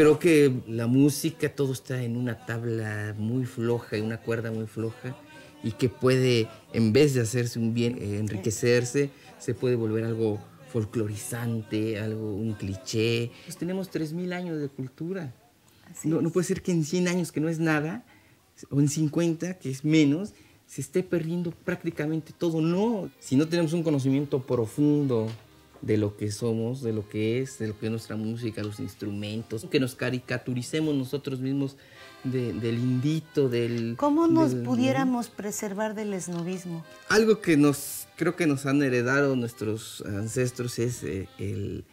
creo que la música todo está en una tabla muy floja y una cuerda muy floja y que puede, en vez de hacerse un bien, eh, enriquecerse, se puede volver algo folclorizante, algo, un cliché. Pues tenemos 3.000 años de cultura. No, no, puede ser que en 100 años, que no es nada, o en 50, que es menos, se esté perdiendo prácticamente todo. No, si no tenemos un conocimiento profundo de lo que somos, de lo que es, de lo que es nuestra música, los instrumentos, que nos caricaturicemos nosotros mismos del indito, del... ¿Cómo nos pudiéramos preservar del esnovismo? Algo que nos, creo que nos han heredado nuestros ancestros es eh, el,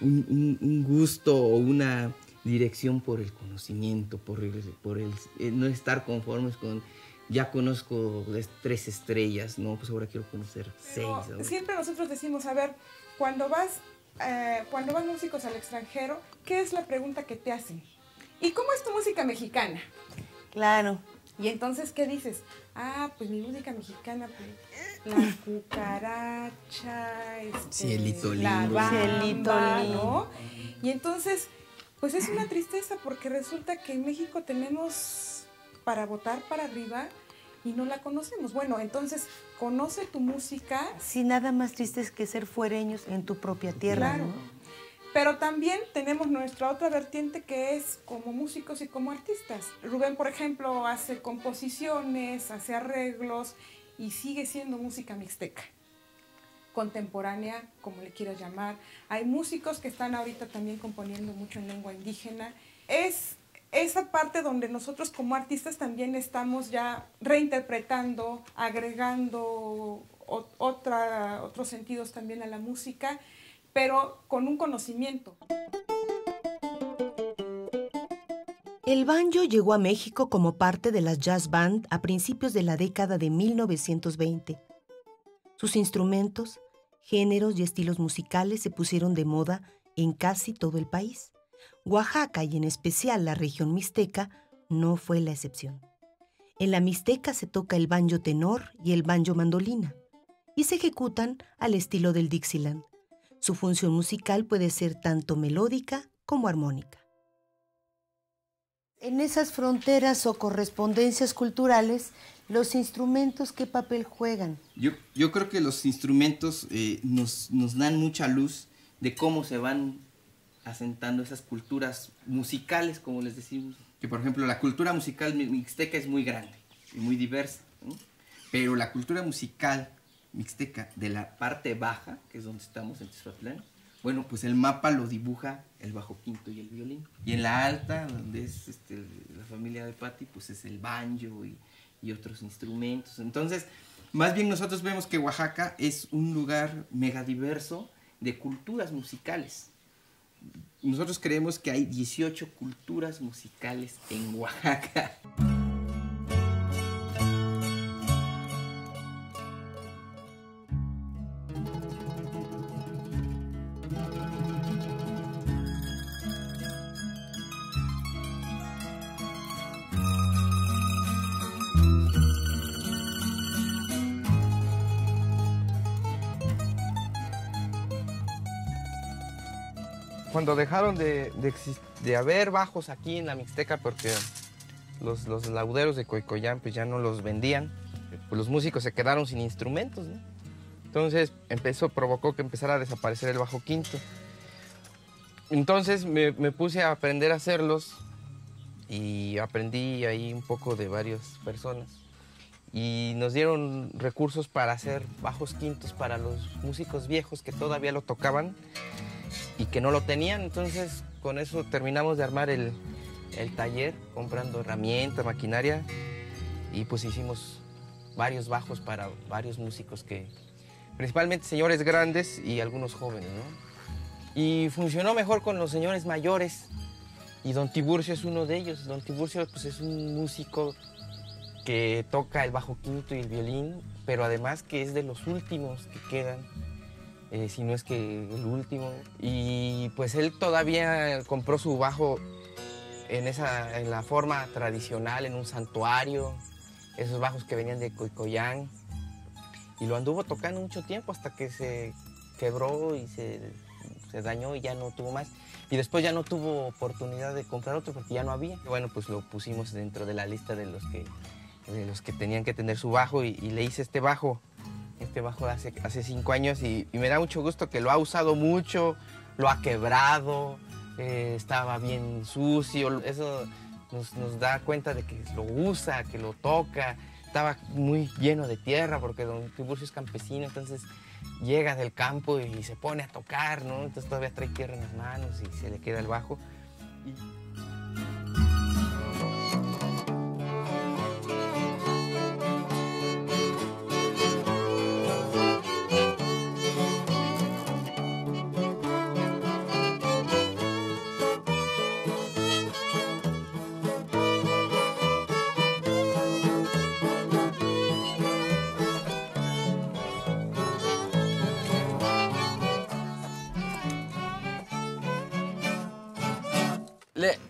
un, gusto o una dirección por el conocimiento, por el, por el eh, no estar conformes con ya conozco tres estrellas, no, pues ahora quiero conocer seis. Siempre nosotros decimos, a ver, cuando vas, eh, cuando van músicos al extranjero, ¿qué es la pregunta que te hacen? ¿Y cómo es tu música mexicana? Claro. Y entonces, ¿qué dices? Ah, pues mi música mexicana, pues, la cucaracha, este, Cielito la lindo. bamba, ¿no? Y entonces, pues es una tristeza porque resulta que en México tenemos para votar para arriba y no la conocemos. Bueno, entonces, conoce tu música. Sí, nada más triste es que ser fuereños en tu propia tierra. Claro. Pero también tenemos nuestra otra vertiente que es como músicos y como artistas. Rubén, por ejemplo, hace composiciones, hace arreglos y sigue siendo música mixteca contemporánea, como le quieras llamar. Hay músicos que están ahorita también componiendo mucho en lengua indígena. Es esa parte donde nosotros como artistas también estamos ya reinterpretando, agregando otra, otros sentidos también a la música, pero con un conocimiento. El banjo llegó a México como parte de las jazz band a principios de la década de 1920. Sus instrumentos, géneros y estilos musicales se pusieron de moda en casi todo el país. Oaxaca y en especial la región mixteca no fue la excepción. En la mixteca se toca el banjo tenor y el banjo mandolina y se ejecutan al estilo del Dixieland. Su función musical puede ser tanto melódica como armónica. En esas fronteras o correspondencias culturales, los instrumentos, ¿qué papel juegan? Yo, yo creo que los instrumentos eh, nos, nos dan mucha luz de cómo se van asentando esas culturas musicales, como les decimos. Que por ejemplo la cultura musical mixteca es muy grande y muy diversa, pero la cultura musical mixteca de la parte baja, que es donde estamos en Tizuatlán, bueno, pues el mapa lo dibuja el bajo quinto y el violín. Y en la alta, donde es este, la familia de Patti, pues es el banjo y, y otros instrumentos. Entonces, más bien nosotros vemos que Oaxaca es un lugar megadiverso de culturas musicales nosotros creemos que hay 18 culturas musicales en Oaxaca. Cuando dejaron de, de, haber bajos aquí en la Mixteca, porque los, lauderos de Coicoyán pues ya no los vendían, pues los músicos se quedaron sin instrumentos, Entonces empezó, provocó que empezara a desaparecer el bajo quinto. Entonces me, me, puse a aprender a hacerlos y aprendí ahí un poco de varias personas. Y nos dieron recursos para hacer bajos quintos para los músicos viejos que todavía lo tocaban y que no lo tenían. Entonces con eso terminamos de armar el, taller, comprando herramientas, maquinaria y pues hicimos varios bajos para varios músicos que, principalmente señores grandes y algunos jóvenes, ¿no? Y funcionó mejor con los señores mayores y Don Tiburcio es uno de ellos. Don Tiburcio pues es un músico que toca el bajo quinto y el violín, pero además que es de los últimos que quedan eh, si no es que el último. Y pues él todavía compró su bajo en, esa, en la forma tradicional, en un santuario, esos bajos que venían de Coicoyán. Y lo anduvo tocando mucho tiempo hasta que se quebró y se se dañó y ya no tuvo más. Y después ya no tuvo oportunidad de comprar otro porque ya no había. Bueno, pues lo pusimos dentro de la lista de los que, de los que tenían que tener su bajo y, y le hice este bajo, este bajo hace, hace cinco años y, me da mucho gusto que lo ha usado mucho, lo ha quebrado, eh, estaba bien sucio, eso nos, da cuenta de que lo usa, que lo toca. Estaba muy lleno de tierra porque don Tiburcio es campesino, entonces llega del campo y se pone a tocar, ¿no? Entonces todavía trae tierra en las manos y se le queda el bajo.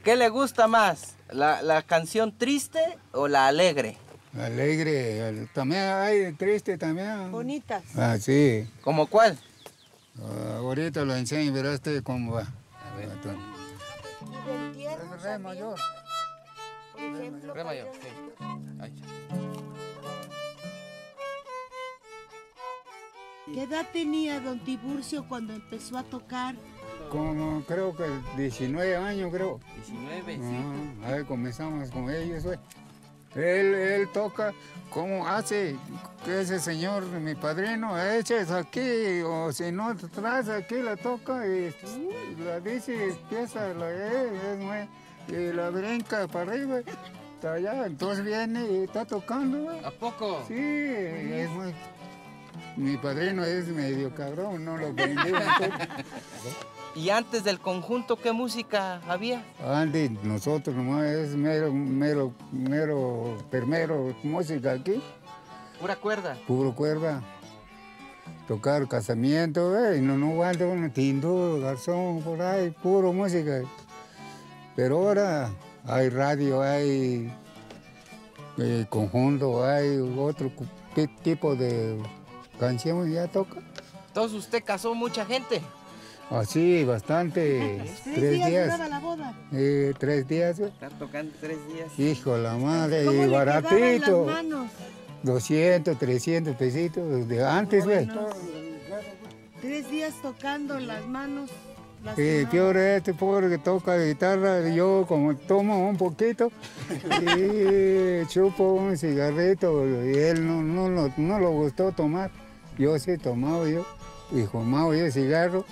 ¿Qué le gusta más? ¿La, la canción triste o la alegre? Alegre, también hay triste también. Bonitas. Ah, sí. ¿Como cuál? Ah, ahorita lo enseño y verás usted cómo va. Del tierno Es re mayor. Re mayor, sí. Ahí. ¿Qué edad tenía don Tiburcio cuando empezó a tocar? Como creo que 19 años, creo. 19, sí. Ah, ahí comenzamos con ellos, güey. Él, él toca como hace que ese señor, mi padrino, eches aquí, o si no, traes aquí, la toca y la dice, empieza, la, eh, es muy- y la brinca para arriba, está allá, entonces viene y está tocando, güey. ¿A poco? Sí, es muy... Mi padrino es medio cabrón, no lo vendió. ¿Y antes del conjunto qué música había? Andy, nosotros nomás es mero, mero, mero, primero música aquí, Pura cuerda. puro cuerda. Tocar casamiento, eh, no, no uno, tindú, garzón, por ahí, puro música. Pero ahora hay radio, hay eh, conjunto, hay otro tipo de canción ya toca. Entonces usted casó mucha gente. Así, bastante. Tres, días, duraba la boda. eh, tres días. Estar tocando tres días. Hijo, la madre, ¿Cómo y le baratito. las manos? 200, 300 pesitos de antes, güey. Tres días tocando las manos. Sí, lastimadas. peor es este pobre que toca guitarra, yo como tomo un poquito y chupo un cigarrito y él no, no, lo- no lo gustó tomar. Yo sí tomaba yo y fumaba yo cigarro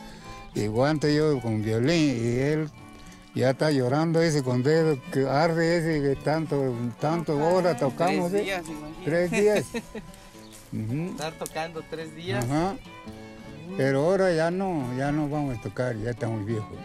y guanto yo con violín y él ya está llorando ese con dedo que arde ese que tanto, tanto horas tocamos. Tres ¿eh? días, imagínate. Tres días. Estar tocando tres días. Ajá. Pero ahora ya no, ya no vamos a tocar, ya estamos viejos.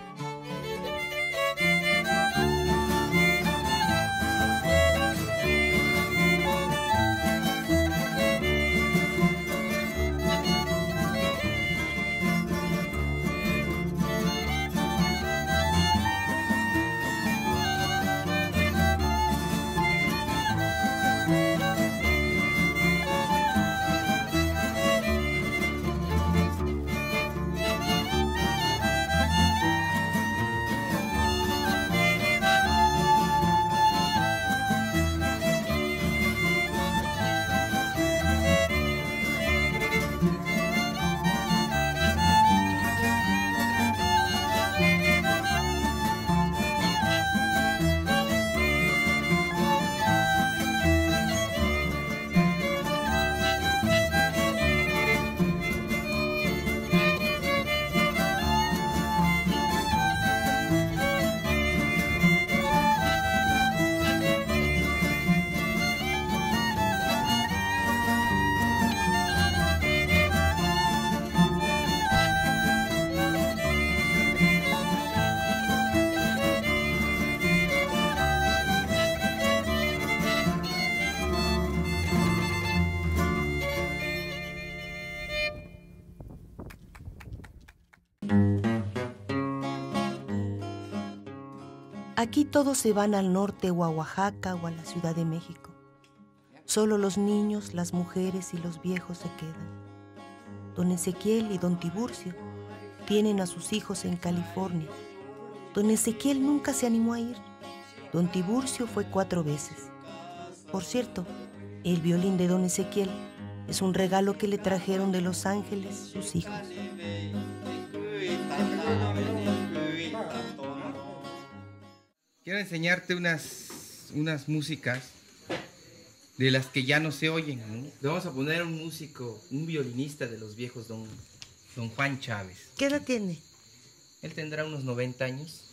Aquí todos se van al norte o a Oaxaca o a la Ciudad de México. Solo los niños, las mujeres y los viejos se quedan. Don Ezequiel y don Tiburcio tienen a sus hijos en California. Don Ezequiel nunca se animó a ir. Don Tiburcio fue cuatro veces. Por cierto, el violín de don Ezequiel es un regalo que le trajeron de Los Ángeles sus hijos. Quiero enseñarte unas, unas músicas de las que ya no se oyen. ¿no? Le vamos a poner un músico, un violinista de los viejos, don, don Juan Chávez. ¿Qué edad tiene? Él tendrá unos 90 años.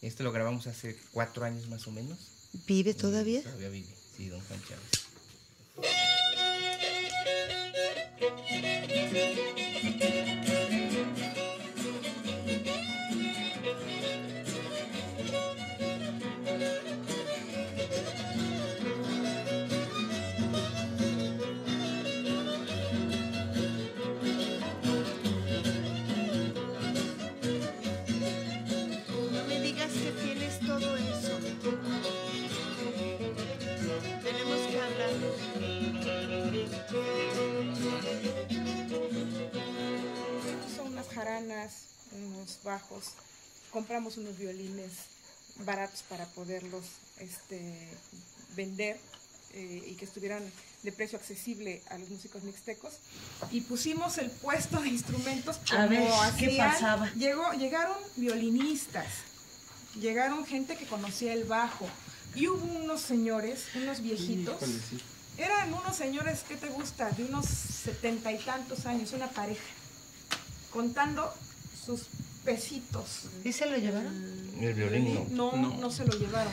Esto lo grabamos hace cuatro años más o menos. ¿Vive todavía? Todavía vive, sí, don Juan Chávez. Bajos. Compramos unos violines baratos para poderlos este, vender eh, y que estuvieran de precio accesible a los músicos mixtecos. Y pusimos el puesto de instrumentos como A ver, ¿qué pasaba? Llegó, llegaron violinistas, llegaron gente que conocía el bajo. Y hubo unos señores, unos viejitos. Eran unos señores, ¿qué te gusta? De unos setenta y tantos años, una pareja, contando sus pesitos. ¿Y se lo llevaron? El violín no. No, no, se lo llevaron.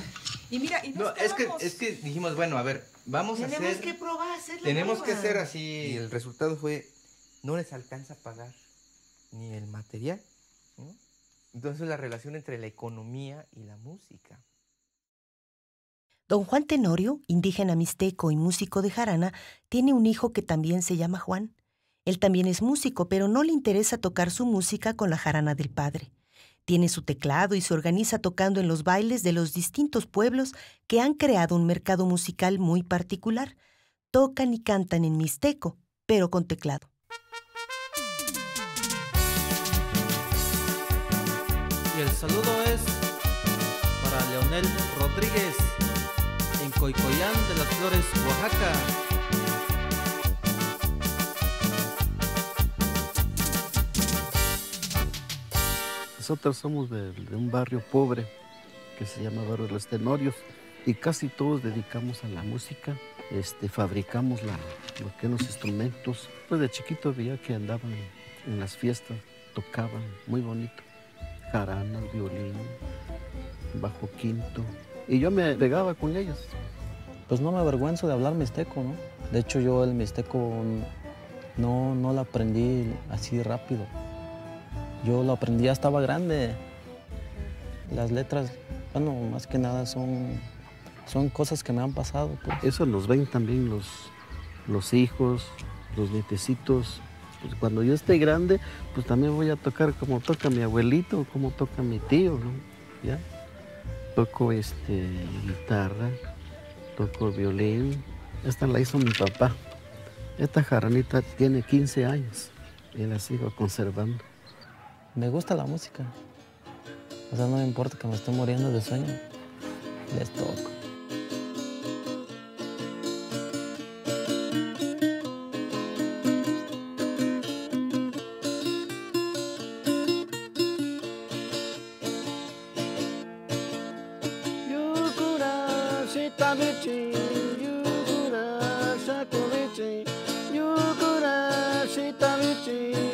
Y mira, y no, No, es que, estábamos- es que dijimos, bueno, a ver, vamos a Tenemos hacer... que probar, hacer la Tenemos que hacer así. Y el resultado fue, no les alcanza a pagar ni el material. ¿no? Entonces la relación entre la economía y la música. Don Juan Tenorio, indígena mixteco y músico de jarana, tiene un hijo que también se llama Juan. Él también es músico, pero no le interesa tocar su música con la jarana del padre. Tiene su teclado y se organiza tocando en los bailes de los distintos pueblos que han creado un mercado musical muy particular. Tocan y cantan en mixteco, pero con teclado. Y el saludo es para Leonel Rodríguez en Coicoyán de las Flores, Oaxaca. Nosotros somos de, un barrio pobre que se llama Barrio de los Tenorios y casi todos dedicamos a la música. Este, fabricamos la, lo instrumentos. Pues de chiquito veía que andaban en las fiestas, tocaban muy bonito. Jarana, violín, bajo quinto. Y yo me pegaba con ellos. Pues no me avergüenzo de hablar mixteco, ¿no? De hecho, yo el mixteco no, no lo aprendí así rápido. Yo lo aprendí ya estaba grande. Las letras, bueno, más que nada son, son cosas que me han pasado. pues. Eso nos ven también los, los hijos, los nietecitos. Pues cuando yo esté grande, pues también voy a tocar como toca mi abuelito, como toca mi tío, ¿no? ¿Ya? Toco este, guitarra, toco violín. Esta la hizo mi papá. Esta jaranita tiene 15 años y la sigo conservando. Me gusta la música. O sea, no me importa que me esté muriendo de sueño. Les toco. Yukura yukura shakubichi, yukura shitabichi, yukura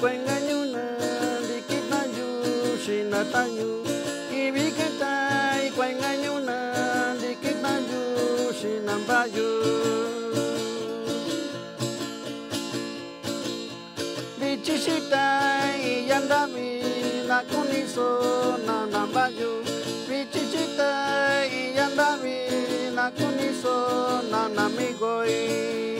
ikwanganyuna dikitanyu shinatanyu ibikata ikwanganyuna dikitanyu shinambayu dichishita yandami nakuniso nanambayu dichishita yandami nakuniso nanamigoi